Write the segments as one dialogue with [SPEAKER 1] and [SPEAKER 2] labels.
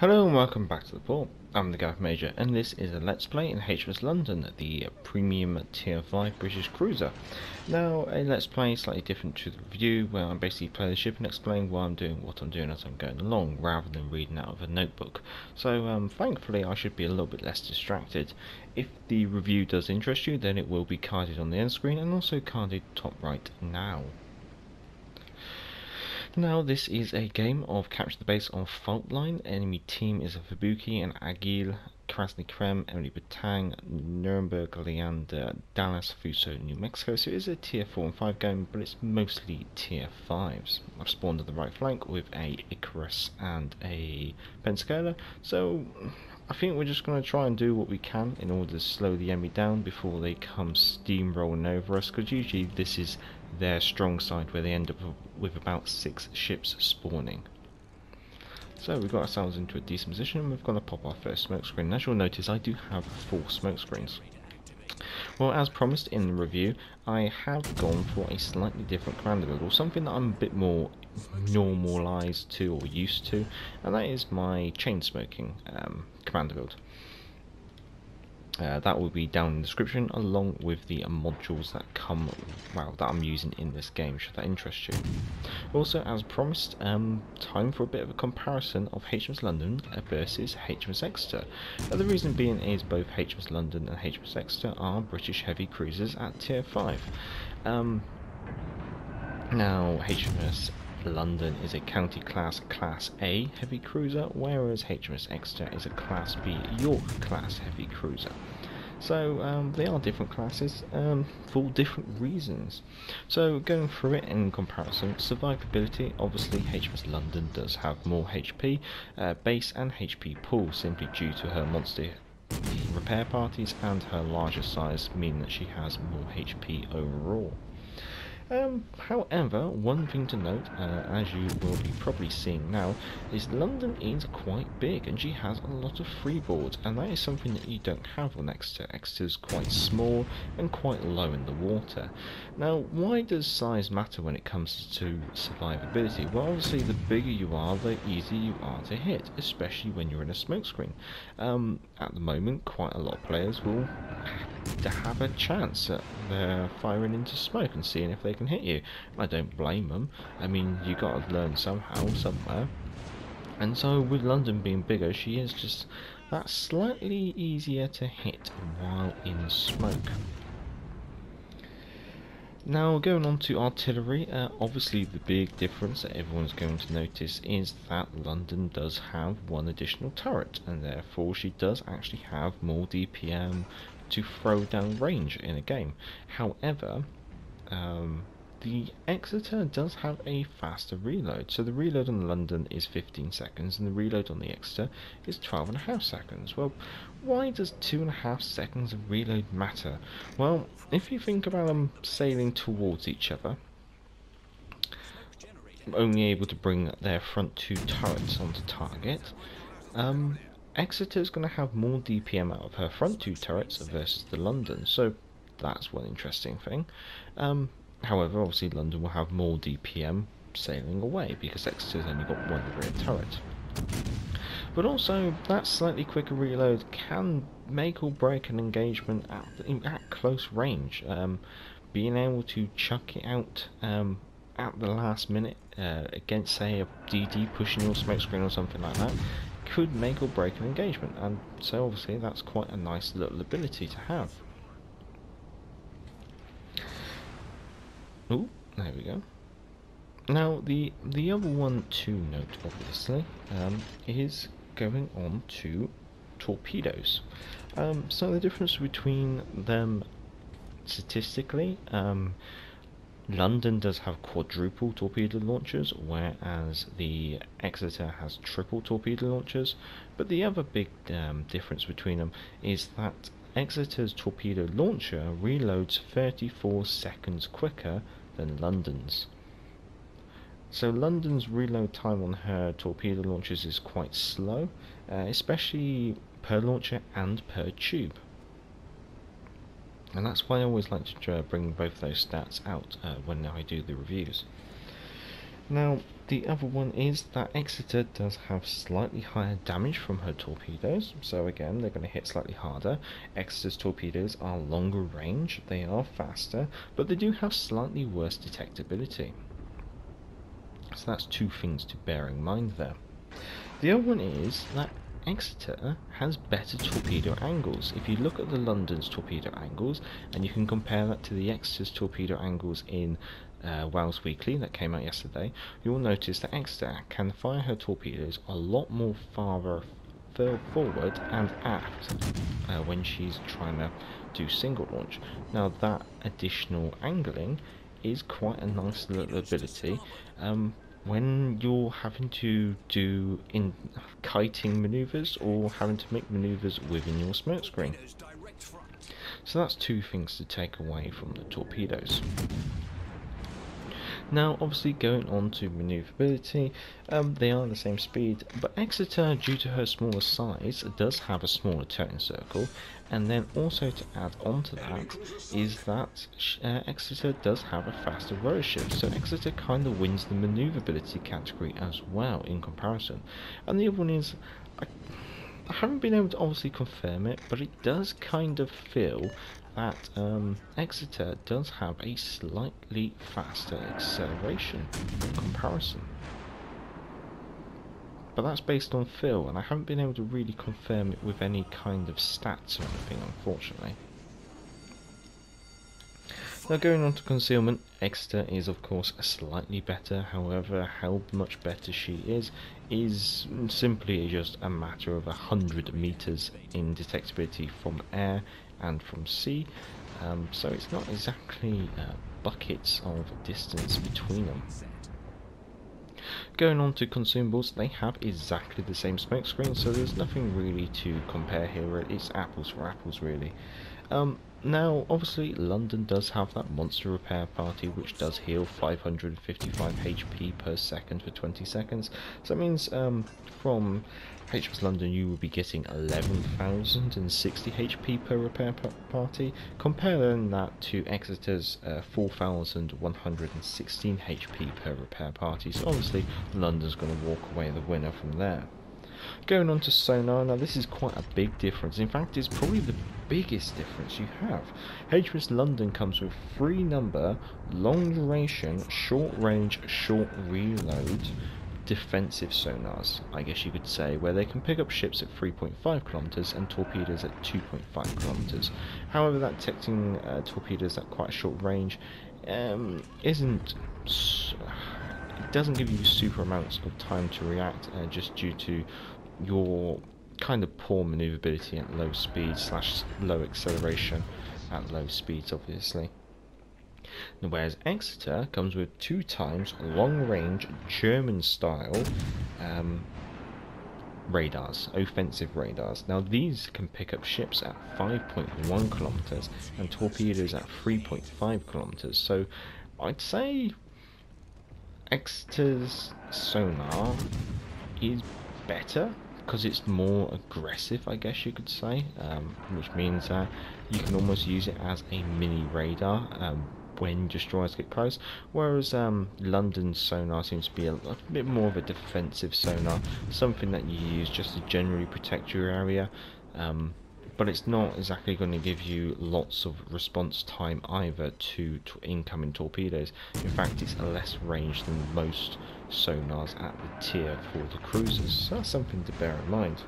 [SPEAKER 1] Hello and welcome back to the port. I'm the Gav Major and this is a Let's Play in HMS London, the Premium Tier 5 British Cruiser. Now, a Let's Play slightly different to the review where I basically play the ship and explain why I'm doing what I'm doing as I'm going along, rather than reading out of a notebook. So, um, thankfully I should be a little bit less distracted. If the review does interest you, then it will be carded on the end screen and also carded top right now. Now this is a game of capture the base on fault line. Enemy team is a Fubuki and Agil, Krasny Krym, Emile Bertin, Nuremberg, Leander, Dallas, Fuso, New Mexico. So it is a tier 4 and 5 game, but it's mostly tier 5s. I've spawned on the right flank with a Icarus and a Pensacola. So I think we're just going to try and do what we can in order to slow the enemy down before they come steamrolling over us, because usually this is their strong side where they end up with about six ships spawning. So we've got ourselves into a decent position and we've got to pop our first smoke screen. As you'll notice I do have four smoke screens. Well, as promised in the review, I have gone for a slightly different commander build, or something that I'm a bit more normalised to or used to, and that is my chain smoking um, commander build. Uh, that will be down in the description along with the modules that come well that I'm using in this game should that interest you. Also as promised um, time for a bit of a comparison of HMS London versus HMS Exeter. Uh, the reason being is both HMS London and HMS Exeter are British heavy cruisers at tier 5. Um, now HMS London is a county class Class A heavy cruiser, whereas HMS Exeter is a Class B York class heavy cruiser. So um, they are different classes um, for different reasons. So going through it in comparison, survivability, obviously HMS London does have more HP uh, base and HP pool simply due to her monster repair parties and her larger size meaning that she has more HP overall. Um, however, one thing to note, uh, as you will be probably seeing now, is London is quite big and she has a lot of freeboards and that is something that you don't have on Exeter. Exeter is quite small and quite low in the water. Now, why does size matter when it comes to survivability? Well, obviously the bigger you are, the easier you are to hit, especially when you're in a smokescreen. Um, at the moment, quite a lot of players will to have a chance at uh, firing into smoke and seeing if they can hit you. I don't blame them. I mean, you got to learn somehow, somewhere. And so, with London being bigger, she is just that slightly easier to hit while in smoke. Now going on to artillery, uh, obviously the big difference that everyone's going to notice is that London does have one additional turret and therefore she does actually have more DPM to throw down range in a game. However, um, the Exeter does have a faster reload. So the reload on the London is 15 seconds and the reload on the Exeter is 12 and a half seconds. Well, why does two and a half seconds of reload matter? Well, if you think about them sailing towards each other, only able to bring their front two turrets onto target, um, Exeter's going to have more DPM out of her front two turrets versus the London, so that's one interesting thing. Um, however, obviously London will have more DPM sailing away because Exeter's only got one rear turret. But also, that slightly quicker reload can make or break an engagement at, at close range. Um, being able to chuck it out um, at the last minute uh, against, say, a DD pushing your smokescreen or something like that could make or break an engagement, and so obviously that's quite a nice little ability to have. Oh, there we go. Now, the the other one to note, obviously, um, is going on to torpedoes. Um, so the difference between them statistically, um, London does have quadruple torpedo launchers, whereas the Exeter has triple torpedo launchers. But the other big um, difference between them is that Exeter's torpedo launcher reloads 34 seconds quicker than London's. So London's reload time on her torpedo launchers is quite slow, uh, especially per launcher and per tube and that's why I always like to bring both those stats out uh, when I do the reviews. Now, the other one is that Exeter does have slightly higher damage from her torpedoes, so again, they're going to hit slightly harder. Exeter's torpedoes are longer range, they are faster, but they do have slightly worse detectability. So that's two things to bear in mind there. The other one is that Exeter has better torpedo angles. If you look at the London's torpedo angles and you can compare that to the Exeter's torpedo angles in uh, Wales Weekly that came out yesterday, you'll notice that Exeter can fire her torpedoes a lot more farther forward and aft uh, when she's trying to do single launch. Now that additional angling is quite a nice little ability um, when you're having to do in kiting maneuvers or having to make maneuvers within your smoke screen. So that's two things to take away from the torpedoes. Now, obviously, going on to manoeuvrability, um, they are the same speed, but Exeter, due to her smaller size, does have a smaller turning circle, and then also to add on to that is that uh, Exeter does have a faster rudder shift, so Exeter kind of wins the manoeuvrability category as well in comparison. And the other one is, I, I haven't been able to obviously confirm it, but it does kind of feel that um, Exeter does have a slightly faster acceleration in comparison. But that's based on feel, and I haven't been able to really confirm it with any kind of stats or anything, unfortunately. Now going on to concealment, Exeter is of course slightly better, however how much better she is, is simply just a matter of a hundred meters in detectability from air and from sea, um, so it's not exactly uh, buckets of distance between them. Going on to consumables, they have exactly the same smoke screen, so there's nothing really to compare here, it's apples for apples really. Um, now, obviously, London does have that monster repair party which does heal 555 HP per second for 20 seconds. So that means um, from HMS London you will be getting 11,060 HP per repair party. Comparing that to Exeter's uh, 4,116 HP per repair party. So obviously, London's going to walk away the winner from there. Going on to sonar, now this is quite a big difference. In fact, it's probably the biggest difference you have. HMS London comes with three number, long duration, short range, short reload defensive sonars, I guess you could say, where they can pick up ships at 3.5 kilometers and torpedoes at 2.5 kilometers. However, that detecting uh, torpedoes at quite a short range um, isn't it doesn't give you super amounts of time to react uh, just due to your kind of poor maneuverability at low speed slash low acceleration at low speeds obviously. Whereas Exeter comes with two times long range German style um, radars, offensive radars. Now these can pick up ships at 5.1 kilometers and torpedoes at 3.5 kilometers. So I'd say Exeter's sonar is better because it's more aggressive, I guess you could say, um, which means that you can almost use it as a mini radar um, when destroyers get close. Whereas um, London's sonar seems to be a, a, bit more of a defensive sonar, something that you use just to generally protect your area. But it's not exactly going to give you lots of response time either to, to incoming torpedoes. In fact, it's a less range than most sonars at the tier for the cruisers, so that's something to bear in mind.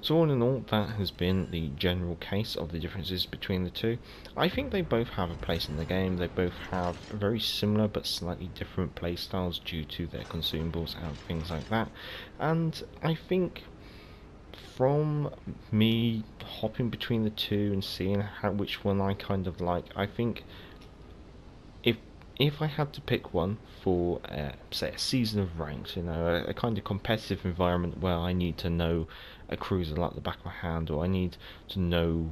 [SPEAKER 1] So all in all, that has been the general case of the differences between the two. I think they both have a place in the game, they both have very similar but slightly different playstyles due to their consumables and things like that. And I think from me hopping between the two and seeing how which one I kind of like, I think if if I had to pick one for uh, say a season of ranks, you know, a, a, kind of competitive environment where I need to know a cruiser like the back of my hand, or I need to know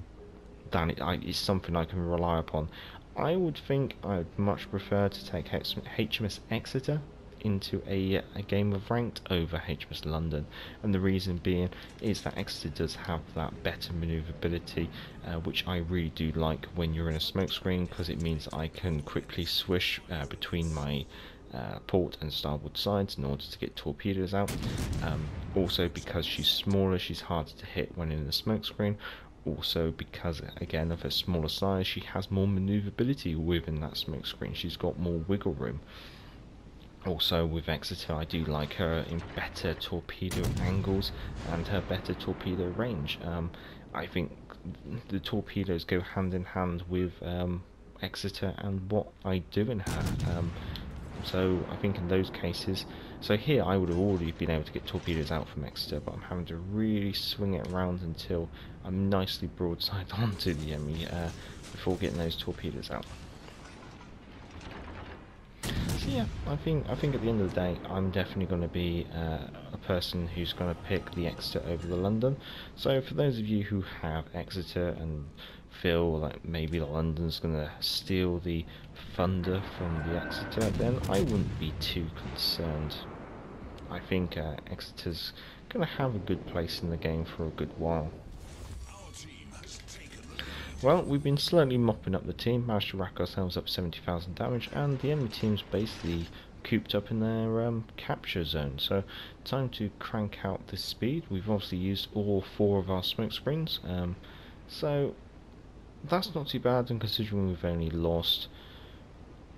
[SPEAKER 1] that it, it's something I can rely upon, I would think I'd much prefer to take HMS Exeter into a, a game of ranked over HMS London and the reason being is that Exeter does have that better manoeuvrability uh, which I really do like when you're in a smokescreen because it means I can quickly swish uh, between my uh, port and starboard sides in order to get torpedoes out. Um, also because she's smaller, she's harder to hit when in the smokescreen. Also because, again, of her smaller size, she has more maneuverability within that smokescreen. She's got more wiggle room. Also with Exeter I do like her in better torpedo angles and her better torpedo range. Um, I think the torpedoes go hand in hand with um, Exeter and what I do in her. Um, so I think in those cases, so here I would have already been able to get torpedoes out from Exeter, but I'm having to really swing it around until I'm nicely broadside onto the enemy uh, before getting those torpedoes out yeah, I think I think at the end of the day, I'm definitely going to be uh, a person who's going to pick the Exeter over the London. So for those of you who have Exeter and feel like maybe the London's going to steal the thunder from the Exeter, then I wouldn't be too concerned. I think uh, Exeter's going to have a good place in the game for a good while. Well, we've been slowly mopping up the team, managed to rack ourselves up 70,000 damage, and the enemy team's basically cooped up in their um, capture zone. So, time to crank out the speed. We've obviously used all four of our smoke screens, um, so that's not too bad, and considering we've only lost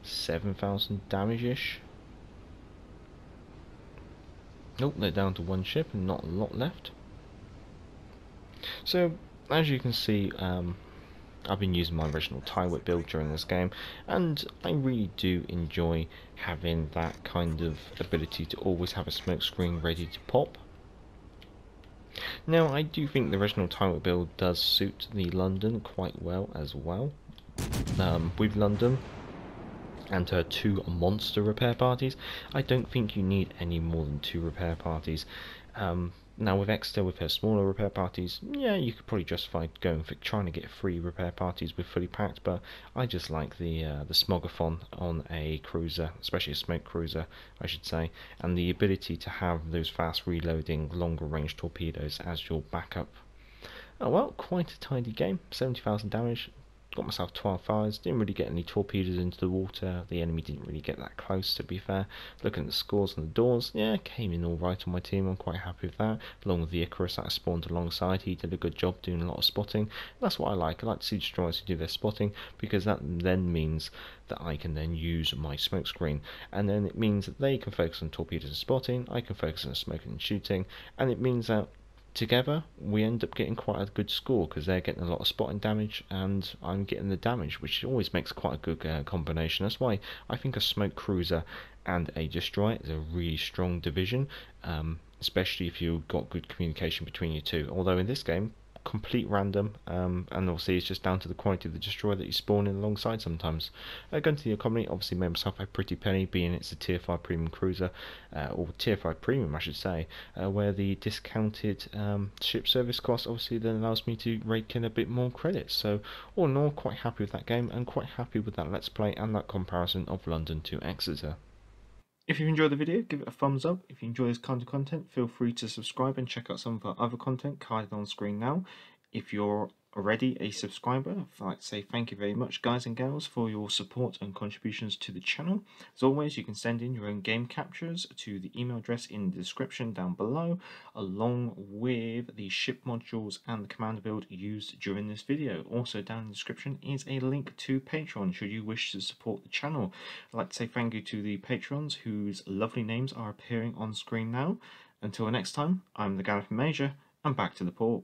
[SPEAKER 1] 7,000 damage-ish. Nope, they're down to one ship and not a lot left. So, as you can see, um, I've been using my original Tyrwhitt build during this game and I really do enjoy having that kind of ability to always have a smoke screen ready to pop. Now I do think the original Tyrwhitt build does suit the London quite well as well. Um, with London and her two monster repair parties, I don't think you need any more than two repair parties. Um, now with Exeter, with her smaller repair parties, yeah, you could probably justify going for trying to get free repair parties with fully packed, but I just like the uh, the Smogathon on a cruiser, especially a smoke cruiser, I should say, and the ability to have those fast reloading, longer range torpedoes as your backup. Oh well, quite a tidy game, 70,000 damage, got myself 12 fires, didn't really get any torpedoes into the water, the enemy didn't really get that close to be fair. Looking at the scores on the doors, yeah, came in alright on my team, I'm quite happy with that. Along with the Icarus that I spawned alongside, he did a good job doing a lot of spotting. That's what I like, I like to see destroyers who do their spotting, because that then means that I can then use my smoke screen. And then it means that they can focus on torpedoes and spotting, I can focus on smoking and shooting, and it means that together we end up getting quite a good score because they're getting a lot of spotting damage and I'm getting the damage which always makes quite a good uh, combination. That's why I think a smoke cruiser and a destroyer is a really strong division um, especially if you've got good communication between you two. Although in this game complete random, um, and obviously it's just down to the quality of the destroyer that you spawn in alongside sometimes. Uh, going to the economy, obviously made myself a pretty penny, being it's a tier 5 premium cruiser, uh, or tier 5 premium I should say, uh, where the discounted um, ship service cost obviously then allows me to rake in a bit more credits. So all in all, quite happy with that game, and quite happy with that let's play and that comparison of London to Exeter. If you've enjoyed the video, give it a thumbs up. If you enjoy this kind of content, feel free to subscribe and check out some of our other content carded on screen now. If you're already a subscriber, I'd like to say thank you very much guys and girls for your support and contributions to the channel. As always, you can send in your own game captures to the email address in the description down below, along with the ship modules and the commander build used during this video. Also down in the description is a link to Patreon should you wish to support the channel. I'd like to say thank you to the patrons whose lovely names are appearing on screen now. Until next time, I'm the Galloping Major, and back to the port.